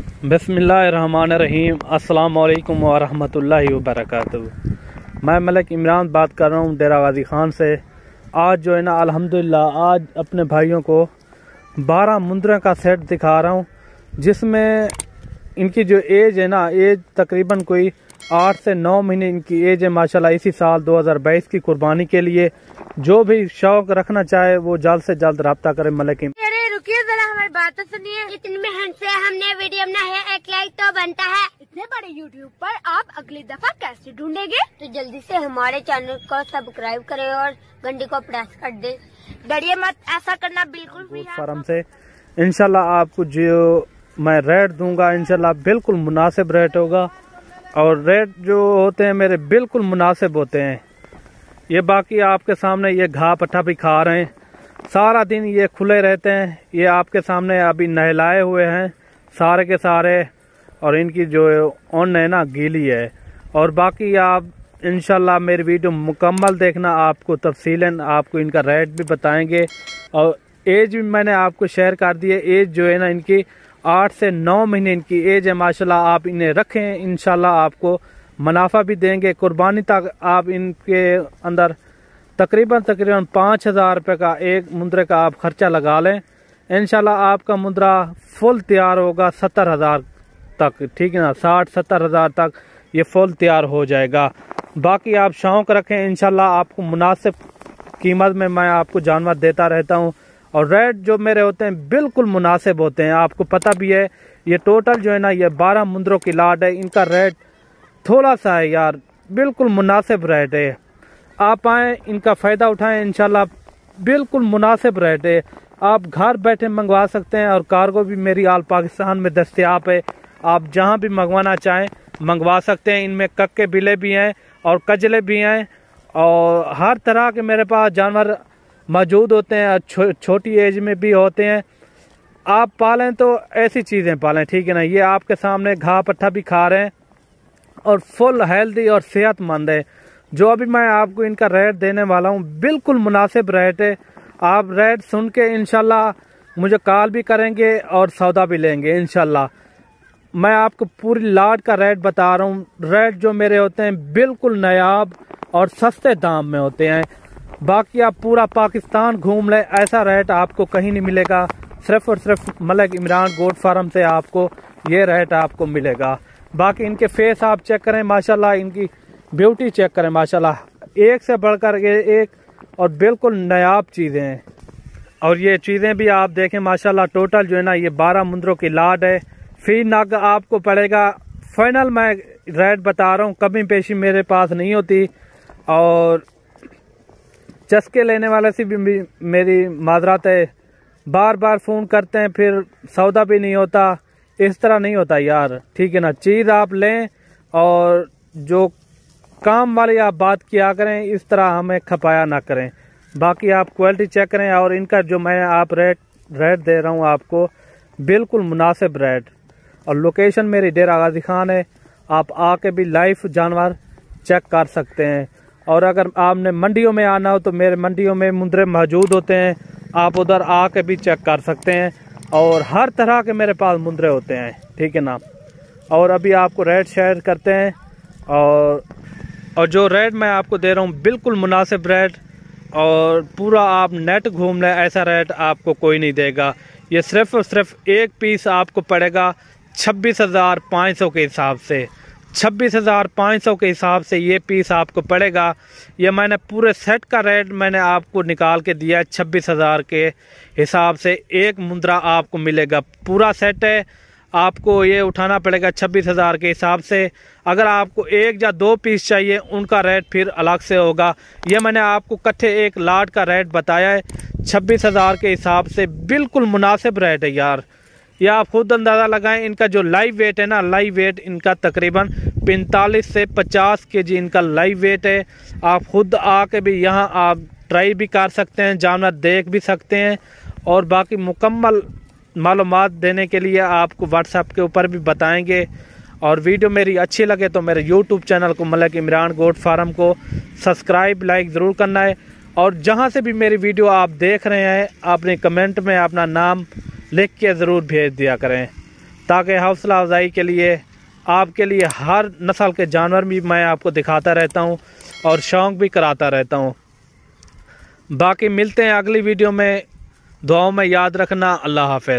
बिसमीम अस्सलाम वालेकुम वरहमतुल्लाहि वबरकातुहू। मैं मलिक इमरान बात कर रहा हूँ डेरा गाजी ख़ान से। आज जो है ना, अल्हम्दुलिल्लाह, आज अपने भाइयों को बारह मुंदरे का सेट दिखा रहा हूँ, जिसमें इनकी जो एज है ना, एज तकरीबन कोई आठ से नौ महीने इनकी एज है, माशाल्लाह, इसी साल 2022 की कुर्बानी के लिए। जो भी शौक रखना चाहे, वो जल्द से जल्द रबता करे मलिक बात तो सुनिए। इतनी मेहनत से हमने वीडियो बनाया एक लाइक तो बनता है। इतने बड़े यूट्यूब पर आप अगली दफ़ा कैसे ढूंढेंगे? तो जल्दी से हमारे चैनल को सब्सक्राइब करें और घंटी को प्रेस कर दे। डरिए मत ऐसा करना बिल्कुल भी फार्म से। इनशाला आपको जो मैं रेट दूँगा इनशाला बिल्कुल मुनासिब रेट होगा। और रेट जो होते हैं मेरे बिल्कुल मुनासिब होते हैं। ये बाकी आपके सामने ये घा पट्टा भी खा रहे हैं। सारा दिन ये खुले रहते हैं, ये आपके सामने अभी नहलाए हुए हैं, सारे के सारे, और इनकी जो ऊन है ना, गीली है। और बाकी आप इनशाला मेरी वीडियो मुकम्मल देखना, आपको तफसीलन, आपको इनका रेट भी बताएँगे। और एज भी मैंने आपको शेयर कर दी है एज जो है ना, इनकी आठ से नौ महीने इनकी एज है, माशाल्लाह आप इन्हें रखें इनशाला आपको मुनाफा भी देंगे। कुर्बानी तक आप इनके अंदर तकरीबन तकरीबन पाँच हज़ार रुपये का एक मुद्रे का आप खर्चा लगा लें। इनशाला आपका मुद्रा फुल तैयार होगा सत्तर हज़ार तक, ठीक है ना? साठ, सत्तर हज़ार तक ये फुल तैयार हो जाएगा। बाकी आप शौक रखें इनशाला आपको मुनासिब कीमत में मैं आपको जानवर देता रहता हूँ। और रेट जो मेरे होते हैं बिल्कुल मुनासिब होते हैं। आपको पता भी है, ये टोटल जो है ना, ये बारह मुंदरों की लाट है। इनका रेट थोड़ा सा है यार, बिल्कुल मुनासिब रेट है। आप आए इनका फ़ायदा उठाएँ इनशाला बिल्कुल मुनासिब रेट है। आप घर बैठे मंगवा सकते हैं और कार्गो भी मेरी आल पाकिस्तान में दस्तियाब है। आप जहाँ भी मंगवाना चाहें मंगवा सकते हैं। इनमें कक्के बिले भी हैं और कजले भी हैं और हर तरह के मेरे पास जानवर मौजूद होते हैं छो, छोटी एज में भी होते हैं। आप पालें तो ऐसी चीज़ें पालें ठीक है ना? ये आपके सामने घा पट्टा भी खा रहे हैं और फुल हेल्दी और सेहतमंद है। जो अभी मैं आपको इनका रेट देने वाला हूँ, बिल्कुल मुनासिब रेट है। आप रेट सुन के इनशाला मुझे कॉल भी करेंगे और सौदा भी लेंगे इनशाला मैं आपको पूरी लाट का रेट बता रहा हूँ। रेट जो मेरे होते हैं बिल्कुल नायाब और सस्ते दाम में होते हैं। बाकी आप पूरा पाकिस्तान घूम लें, ऐसा रेट आपको कहीं नहीं मिलेगा। सिर्फ़ और सिर्फ़ मलिक इमरान गोड फार्म से आपको ये रेट आपको मिलेगा। बाकी इनके फेस आप चेक करें, माशाल्लाह इनकी ब्यूटी चेक करें, माशाल्लाह। एक से बढ़कर एक और बिल्कुल नायाब चीज़ें हैं। और ये चीज़ें भी आप देखें, माशाल्लाह, टोटल जो है ना, ये बारह मुंदरों की लाड है। फ़ी नग आपको पड़ेगा, फाइनल मैं रेट बता रहा हूँ, कभी पेशी मेरे पास नहीं होती। और चस्के लेने वाले से भी मेरी माजरात है। बार बार फ़ोन करते हैं, फिर सौदा भी नहीं होता। इस तरह नहीं होता यार, ठीक है ना? चीज़ आप लें और जो काम वाली आप बात किया करें, इस तरह हमें खपाया ना करें। बाकी आप क्वालिटी चेक करें और इनका जो मैं आप रेट रेट दे रहा हूँ आपको, बिल्कुल मुनासिब रेट और लोकेशन मेरी डेरा गाजी खान है, आप आके भी लाइफ जानवर चेक कर सकते हैं। और अगर आपने मंडियों में आना हो तो मेरे मंडियों में मुंदरे मौजूद होते हैं, आप उधर आके भी चेक कर सकते हैं। और हर तरह के मेरे पास मुंदरे होते हैं, ठीक है ना? और अभी आपको रेट शेयर करते हैं, और और जो रेट मैं आपको दे रहा हूँ, बिल्कुल मुनासिब रेट और पूरा आप नेट घूम लें, ऐसा रेट आपको कोई नहीं देगा। ये सिर्फ़ और सिर्फ़ एक पीस आपको पड़ेगा छब्बीस हज़ार पाँच सौ के हिसाब से। छब्बीस हज़ार पाँच सौ के हिसाब से ये पीस आपको पड़ेगा। ये मैंने पूरे सेट का रेट मैंने आपको निकाल के दिया है छब्बीस हज़ार के हिसाब से। एक मुद्रा आपको मिलेगा। पूरा सेट है। आपको ये उठाना पड़ेगा छब्बीस हज़ार के हिसाब से। अगर आपको एक या दो पीस चाहिए, उनका रेट फिर अलग से होगा। ये मैंने आपको कट्ठे एक लाट का रेट बताया है। छब्बीस हज़ार के हिसाब से बिल्कुल मुनासिब रेट है यार। ये आप खुद अंदाज़ा लगाएँ, इनका जो लाइव वेट है ना लाइव वेट इनका तकरीबन पैंतालीस से पचास के जी इनका लाइव वेट है। आप खुद आके भी यहाँ आप ट्राई भी कर सकते हैं जानवर देख भी सकते हैं। और बाकी मुकम्मल मालूम देने के लिए आपको व्हाट्सएप के ऊपर भी बताएँगे। और वीडियो मेरी अच्छी लगे तो मेरे यूट्यूब चैनल को मलक इमरान गोट फार्म को सब्सक्राइब, लाइक ज़रूर करना है। और जहाँ से भी मेरी वीडियो आप देख रहे हैं, अपने कमेंट में अपना नाम लिख के ज़रूर भेज दिया करें। ताकि हौसला अफजाई के लिए, आपके लिए हर नस्ल के जानवर भी मैं आपको दिखाता रहता हूँ और शौक़ भी कराता रहता हूँ। बाकी मिलते हैं अगली वीडियो में। दुआओं में याद रखना अल्लाह हाफिज़।